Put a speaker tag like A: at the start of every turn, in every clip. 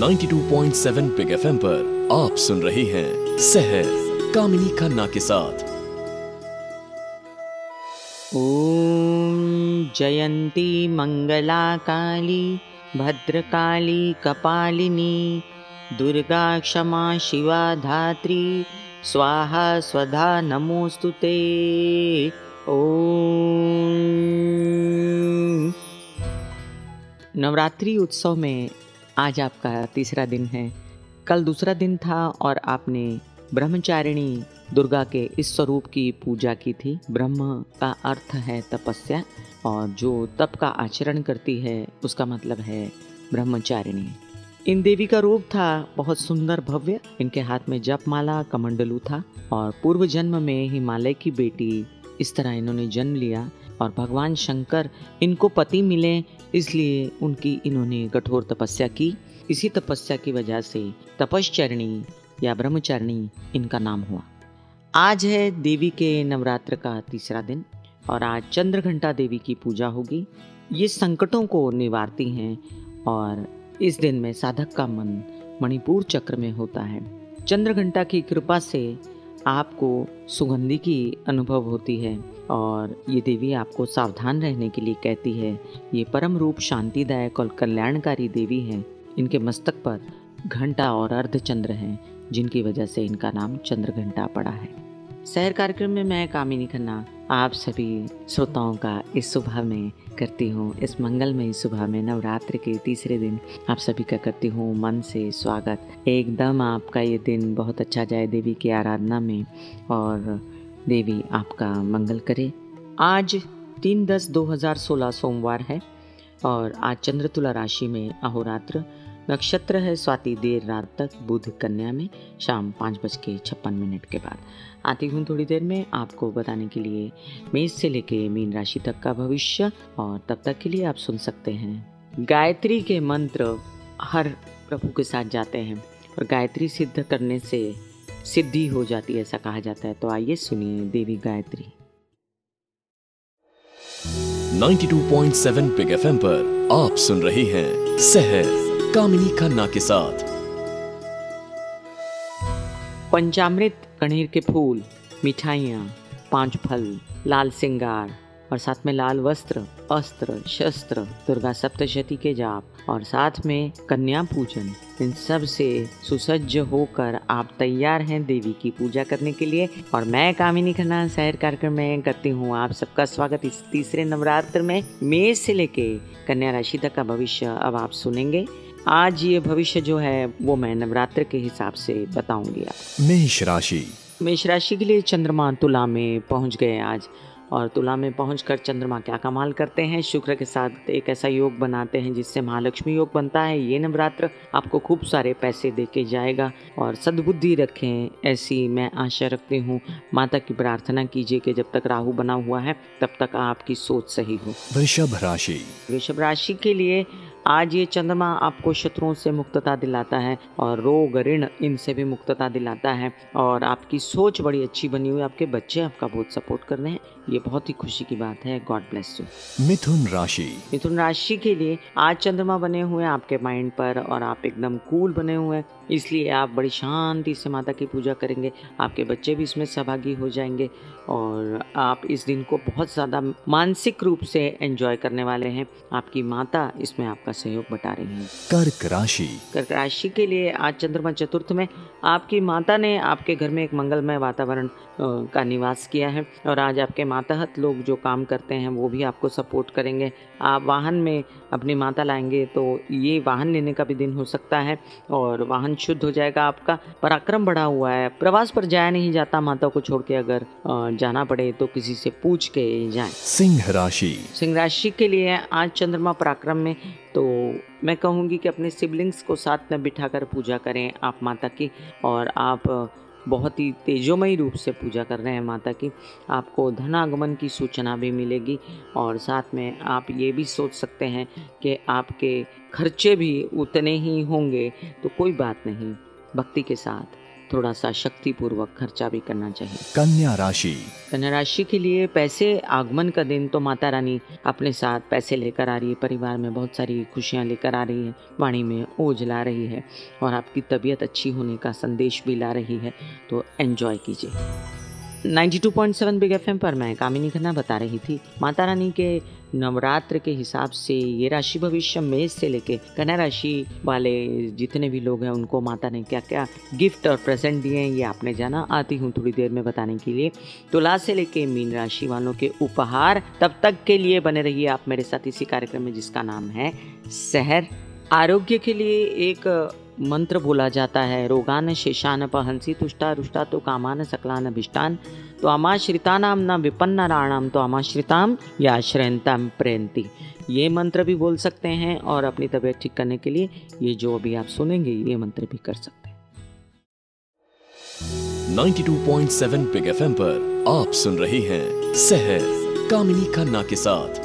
A: 92.7 big FM पर आप सुन रहे हैं सहर, कामिनी खन्ना के साथ।
B: ॐ जयन्ती मङ्गला काली भद्रकाली कपालिनी, दुर्गा क्षमा शिवा धात्री, स्वाहा स्वधा नमोऽस्तु ते। ॐ नवरात्रि उत्सव में आज आपका तीसरा दिन है। कल दूसरा दिन था और आपने ब्रह्मचारिणी दुर्गा के इस स्वरूप की पूजा की थी। ब्रह्म का अर्थ है तपस्या और जो तप का आचरण करती है, उसका मतलब है ब्रह्मचारिणी। इन देवी का रूप था बहुत सुंदर भव्य। इनके हाथ में जपमाला, कमंडलू था और पूर्व जन्म में हिमालय की बेटी इस तरह इन्होंने जन्म लिया और भगवान शंकर इनको पति मिले इसलिए उनकी इन्होंने कठोर तपस्या की। इसी तपस्या की वजह से तपश्चरणी या ब्रह्मचारिणी इनका नाम हुआ। आज है देवी के नवरात्र का तीसरा दिन और आज चंद्र घंटा देवी की पूजा होगी। ये संकटों को निवारती हैं और इस दिन में साधक का मन मणिपुर चक्र में होता है। चंद्र घंटा की कृपा से आपको सुगंधी की अनुभव होती है और ये देवी आपको सावधान रहने के लिए कहती है। ये परम रूप शांतिदायक और कल्याणकारी देवी है। इनके मस्तक पर घंटा और अर्धचंद्र हैं, जिनकी वजह से इनका नाम चंद्र घंटा पड़ा है। शहर कार्यक्रम में मैं कामिनी खन्ना आप सभी श्रोताओं का इस सुबह में करती हूँ, इस मंगलमय सुबह में, नवरात्र के तीसरे दिन आप सभी का करती हूँ मन से स्वागत। एकदम आपका ये दिन बहुत अच्छा जाए देवी की आराधना में और देवी आपका मंगल करे। आज तीन दस दो हज़ार सोलह सोमवार है और आज चंद्र तुला राशि में अहोरात्र नक्षत्र है स्वाति, देर रात तक बुध कन्या में, शाम पाँच बज के छप्पन मिनट के बाद। आती हूँ थोड़ी देर में आपको बताने के लिए, मेष से लेके मीन राशि तक का भविष्य और तब तक के लिए आप सुन सकते हैं। गायत्री के मंत्र हर प्रभु के साथ जाते हैं और गायत्री सिद्ध करने से सिद्धि हो जाती है, ऐसा कहा जाता है। तो आइए सुनिए देवी गायत्री।
A: 92.7 बिग एफएम पर आप सुन रहे हैं सहर, कामिनी खन्ना के साथ।
B: पंचामृत कणीर के फूल, मिठाइयाँ, पाँच फल, लाल सिंगार, और साथ में लाल वस्त्र, अस्त्र, शस्त्र, दुर्गा सप्तशती के जाप, और साथ में कन्या पूजन। इन सबसे सुसज्ज होकर आप तैयार हैं देवी की पूजा करने के लिए। और मैं कामिनी खन्ना शहर कार्यक्रम में करती हूँ आप सबका स्वागत इस तीसरे नवरात्र में मेष से लेके कन्या राशि तक का भविष्य अब आप सुनेंगे। आज ये भविष्य जो है वो मैं नवरात्र के हिसाब से बताऊँगी
A: मेष राशि।
B: मेष राशि के लिए चंद्रमा तुला में पहुँच गए आज। और तुला में पहुंचकर चंद्रमा क्या कमाल करते हैं? शुक्र के साथ एक ऐसा योग बनाते हैं जिससे महालक्ष्मी योग बनता है। ये नवरात्र आपको खूब सारे पैसे दे के जाएगा और सद्बुद्धि रखें ऐसी मैं आशा रखती हूँ। माता की प्रार्थना कीजिए कि जब तक राहु बना हुआ है तब तक आपकी सोच सही हो।
A: वृषभ राशि।
B: वृषभ राशि के लिए आज ये चंद्रमा आपको शत्रुओं से मुक्तता दिलाता है और रोग ऋण इनसे भी मुक्तता दिलाता है। और आपकी सोच बड़ी अच्छी बनी हुई आपके बच्चे आपका बहुत सपोर्ट कर रहे हैं। ये बहुत ही खुशी की बात है। गॉड ब्लेस यू
A: मिथुन राशि।
B: मिथुन राशि के लिए आज चंद्रमा बने हुए हैं आपके माइंड पर और आप एकदम कूल बने हुए हैं। इसलिए आप बड़ी शांति से माता की पूजा करेंगे आपके बच्चे भी इसमें सहभागी हो जाएँगे और आप इस दिन को बहुत ज़्यादा मानसिक रूप से एंजॉय करने वाले हैं। आपकी माता इसमें आपका सहयोग बता रही हैं।
A: कर्क राशि।
B: कर्क राशि के लिए आज चंद्रमा चतुर्थ में आपकी माता ने आपके घर में एक मंगलमय वातावरण का निवास किया है और आज आपके माताहत लोग जो काम करते हैं वो भी आपको सपोर्ट करेंगे। आप वाहन में अपनी माता लाएँगे तो ये वाहन लेने का भी दिन हो सकता है और वाहन शुद्ध हो जाएगा आपका। पराक्रम बढ़ा हुआ है। प्रवास पर जाया नहीं जाता माता को छोड़ के अगर जाना पड़े तो किसी से पूछ के जाए।
A: सिंह राशि।
B: सिंह राशि के लिए आज चंद्रमा पराक्रम में तो मैं कहूँगी कि अपने सिबलिंग्स को साथ में बिठाकर पूजा करें आप माता की। और आप बहुत ही तेजोमयी रूप से पूजा कर रहे हैं माता की। आपको धन आगमन की सूचना भी मिलेगी और साथ में आप ये भी सोच सकते हैं कि आपके खर्चे भी उतने ही होंगे तो कोई बात नहीं, भक्ति के साथ। थोड़ा सा शक्ति पूर्वक खर्चा भी करना चाहिए।
A: कन्या राशि।
B: कन्या राशि के लिए पैसे आगमन का दिन तो माता रानी अपने साथ पैसे लेकर आ रही है परिवार में बहुत सारी खुशियाँ लेकर आ रही है वाणी में ओझ ला रही है और आपकी तबीयत अच्छी होने का संदेश भी ला रही है तो एंजॉय कीजिए। 92.7 बिग एफएम पर मैं कामिनी खन्ना बता रही थी। माता रानी के नवरात्र के हिसाब से ये राशि भविष्य मेष से लेके कन्या राशि वाले जितने भी लोग हैं, उनको माता ने क्या क्या गिफ्ट और प्रेजेंट दिए हैं, ये आपने जाना। आती हूँ थोड़ी देर में बताने के लिए। तुला से लेके मीन राशि वालों के उपहार तब तक के लिए बने रहिए आप मेरे साथ इसी कार्यक्रम में जिसका नाम है शहर। आरोग्य के लिए एक मंत्र बोला जाता है रोगान शेषान पहंसी तुष्टा रुष्टा तो कामान सकलान अभिष्टान। तो अमाश्रिता नाम न विपन्न राणाम तो अमाश्रिताम या श्रेयताम प्रेंति ये मंत्र भी बोल सकते हैं और अपनी तबीयत ठीक करने के लिए ये जो अभी आप सुनेंगे ये मंत्र भी कर सकते हैं।
A: 92.7 बिग एफएम पर आप सुन रहे हैं सहर कामिनी खन्ना के साथ।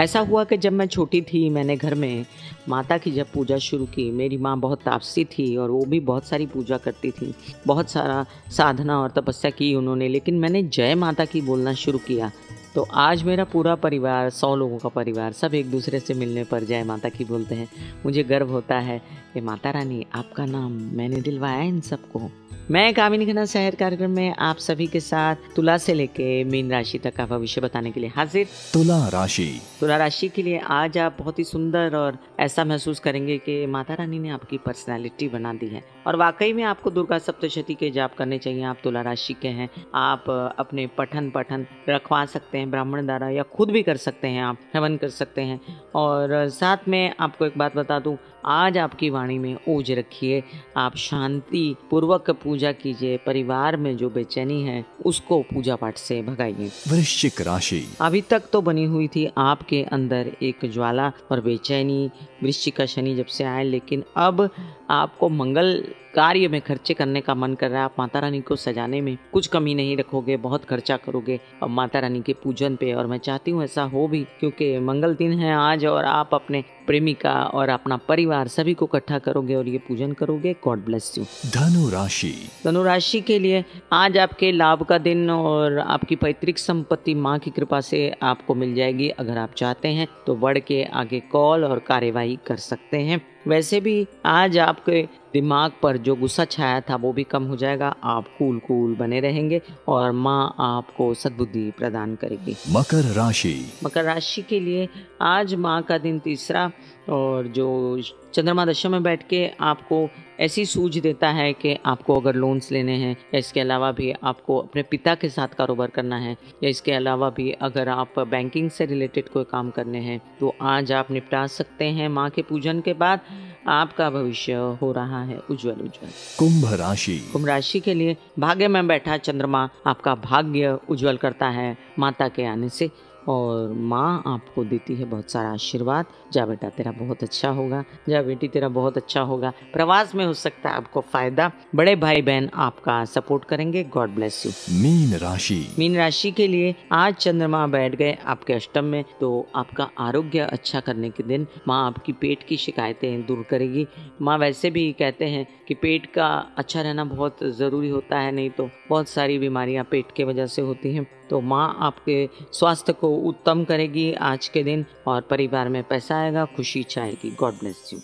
B: ऐसा हुआ कि जब मैं छोटी थी मैंने घर में माता की जब पूजा शुरू की, मेरी माँ बहुत तापसी थी और वो भी बहुत सारी पूजा करती थी। बहुत सारा साधना और तपस्या की उन्होंने, लेकिन मैंने जय माता की बोलना शुरू किया। तो आज मेरा पूरा परिवार, सौ लोगों का परिवार, सब एक दूसरे से मिलने पर जय माता की बोलते हैं। मुझे गर्व होता है कि माता रानी आपका नाम मैंने दिलवाया इन सबको। मैं कामिनी खन्ना शहर कार्यक्रम में आप सभी के साथ तुला से लेके मीन राशि तक का भविष्य बताने के लिए हाजिर।
A: तुला राशि।
B: तुला राशि के लिए आज आप बहुत ही सुंदर और ऐसा महसूस करेंगे कि माता रानी ने आपकी पर्सनालिटी बना दी है। और वाकई में आपको दुर्गा सप्तशती के जाप करने चाहिए। आप तुला राशि के हैं। आप अपने पठन पठन रखवा सकते हैं ब्राह्मण द्वारा या खुद भी कर सकते हैं आप हवन कर सकते हैं। और साथ में आपको एक बात बता दूँ आज आपकी वाणी में ऊज रखिए। आप शांति पूर्वक पूजा कीजिए। परिवार में जो बेचैनी है उसको पूजा पाठ से भगाइए।
A: वृश्चिक राशि।
B: अभी तक तो बनी हुई थी आपके अंदर एक ज्वाला और बेचैनी। वृश्चिक का शनि जब से आए लेकिन अब आपको मंगल कार्य में खर्चे करने का मन कर रहा है। आप माता रानी को सजाने में कुछ कमी नहीं रखोगे बहुत खर्चा करोगे। अब माता रानी के पूजन पे और मैं चाहती हूँ ऐसा हो भी क्योंकि मंगल दिन है आज और आप अपने प्रेमिका और अपना परिवार सभी को इकट्ठा करोगे और ये पूजन करोगे। God bless you.
A: धनु राशि
B: धनु राशि के लिए आज आपके लाभ का दिन और आपकी पैतृक संपत्ति माँ की कृपा से आपको मिल जाएगी। अगर आप चाहते हैं तो बढ़ के आगे कॉल और कार्यवाही कर सकते हैं। वैसे भी आज आपके दिमाग पर जो गुस्सा छाया था वो भी कम हो जाएगा। आप कूल कूल बने रहेंगे और माँ आपको सद्बुद्धि प्रदान करेगी।
A: मकर राशि।
B: मकर राशि के लिए आज माँ का दिन तीसरा। और जो चंद्रमा दशा में बैठ के आपको ऐसी सूझ देता है कि आपको अगर लोन्स लेने हैं या इसके अलावा भी आपको अपने पिता के साथ कारोबार करना है या इसके अलावा भी अगर आप बैंकिंग से रिलेटेड कोई काम करने हैं तो आज आप निपटा सकते हैं माँ के पूजन के बाद आपका भविष्य हो रहा है उज्जवल उज्जवल।
A: कुंभ राशि।
B: कुंभ राशि के लिए भाग्य में बैठा चंद्रमा आपका भाग्य उज्जवल करता है माता के आने से। और माँ आपको देती है बहुत सारा आशीर्वाद। जा बेटा तेरा बहुत अच्छा होगा। जा बेटी तेरा बहुत अच्छा होगा। प्रवास में हो सकता है आपको फ़ायदा। बड़े भाई बहन आपका सपोर्ट करेंगे। गॉड ब्लेस यू
A: मीन राशि।
B: मीन राशि के लिए आज चंद्रमा बैठ गए आपके अष्टम में तो आपका आरोग्य अच्छा करने के दिन माँ आपकी पेट की शिकायतें दूर करेगी। माँ वैसे भी कहते हैं कि पेट का अच्छा रहना बहुत ज़रूरी होता है नहीं तो बहुत सारी बीमारियाँ पेट के वजह से होती हैं। तो माँ आपके स्वास्थ्य को उत्तम करेगी आज के दिन और परिवार में पैसा आएगा, खुशी चाहेगी God bless you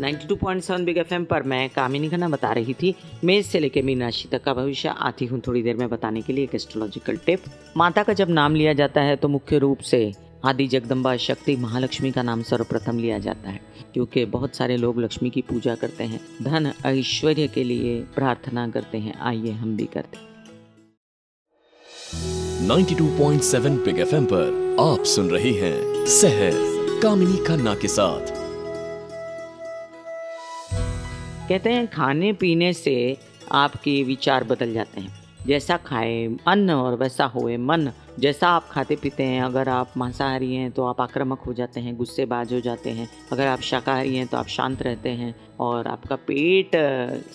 B: 92.7 big FM पर मैं कामिनी खन्ना बता रही थी। मेष से लेकर मीन राशि तक का भविष्य आती हूँ थोड़ी देर में बताने के लिए एक एस्ट्रोलॉजिकल टिप माता का जब नाम लिया जाता है तो मुख्य रूप से आदि जगदम्बा शक्ति महालक्ष्मी का नाम सर्वप्रथम लिया जाता है, क्योंकि बहुत सारे लोग लक्ष्मी की पूजा करते हैं। धन ऐश्वर्य के लिए प्रार्थना करते हैं। आइए हम भी करते हैं।
A: 92.7 बिग एफएम पर आप सुन रहे हैं सहर, कामिनी खन्ना के साथ।
B: कहते हैं खाने पीने से आपके विचार बदल जाते हैं। जैसा खाए अन्न और वैसा होए मन। जैसा आप खाते पीते हैं, अगर आप मांसाहारी हैं तो आप आक्रामक हो जाते हैं, गुस्सेबाज हो जाते हैं। अगर आप शाकाहारी हैं तो आप शांत रहते हैं और आपका पेट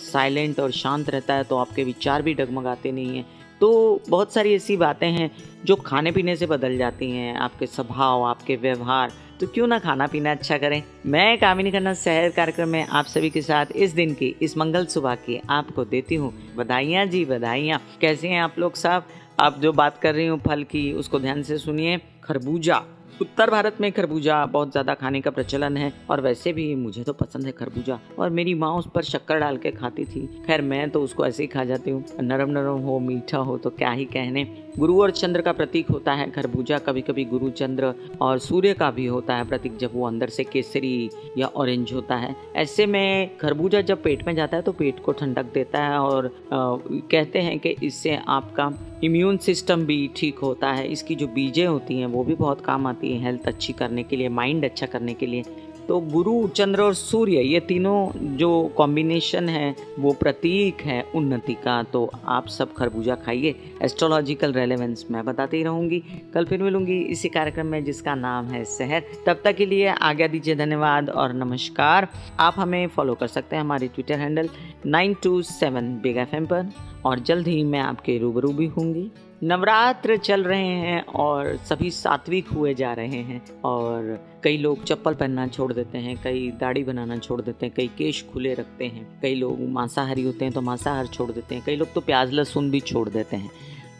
B: साइलेंट और शांत रहता है तो आपके विचार भी डगमगाते नहीं हैं। तो बहुत सारी ऐसी बातें हैं जो खाने पीने से बदल जाती हैं, आपके स्वभाव, आपके व्यवहार। तो क्यों ना खाना पीना अच्छा करें? मैं कामिनी खन्ना शहर कार्यक्रम में आप सभी के साथ इस दिन की, इस मंगल सुबह की आपको देती हूँ। बधाइयाँ जी, बधाइयाँ। कैसे हैं आप लोग साहब? आप जो बात कर रही हूँ, फल की, उसको ध्यान से सुनिए। खरबूजा। उत्तर भारत में खरबूजा बहुत ज़्यादा खाने का प्रचलन है और वैसे भी मुझे तो पसंद है खरबूजा। और मेरी माँ उस पर शक्कर डाल के खाती थी। खैर मैं तो उसको ऐसे ही खा जाती हूँ। नरम नरम हो मीठा हो तो क्या ही कहने। गुरु और चंद्र का प्रतीक होता है खरबूजा। कभी कभी गुरु चंद्र और सूर्य का भी होता है प्रतीक जब वो अंदर से केसरी या ऑरेंज होता है। ऐसे में खरबूजा जब पेट में जाता है तो पेट को ठंडक देता है और आ, कहते हैं कि इससे आपका इम्यून सिस्टम भी ठीक होता है। इसकी जो बीजें होती हैं वो भी बहुत काम आती है हेल्थ अच्छी करने के लिए माइंड अच्छा करने के लिए। तो गुरु, चंद्र और सूर्य, ये तीनों जो कॉम्बिनेशन है, वो प्रतीक है उन्नति का। तो आप सब खरबूजा खाइए। एस्ट्रोलॉजिकल रेलेवेंस मैं बताती रहूँगी। कल फिर मिलूँगी इसी कार्यक्रम में जिसका नाम है शहर। तब तक के लिए आज्ञा दीजिए धन्यवाद और नमस्कार। आप हमें फॉलो कर सकते हैं हमारी Twitter handle nine two seven big F M पर और जल्द ही मैं आपके रूबरू भी होंगी नवरात्र चल रहे हैं और सभी सात्विक हुए जा रहे हैं और कई लोग चप्पल पहनना छोड़ देते हैं, कई दाढ़ी बनाना छोड़ देते हैं, कई केश खुले रखते हैं, कई लोग मांसाहारी होते हैं तो मांसाहार छोड़ देते हैं, कई लोग तो प्याज लहसुन भी छोड़ देते हैं।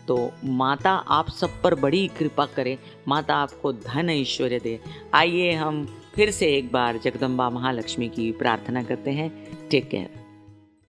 B: तो माता आप सब पर बड़ी कृपा करे, माता आपको धन ऐश्वर्य दे। आइए हम फिर से एक बार जगदम्बा महालक्ष्मी की प्रार्थना करते हैं। Take care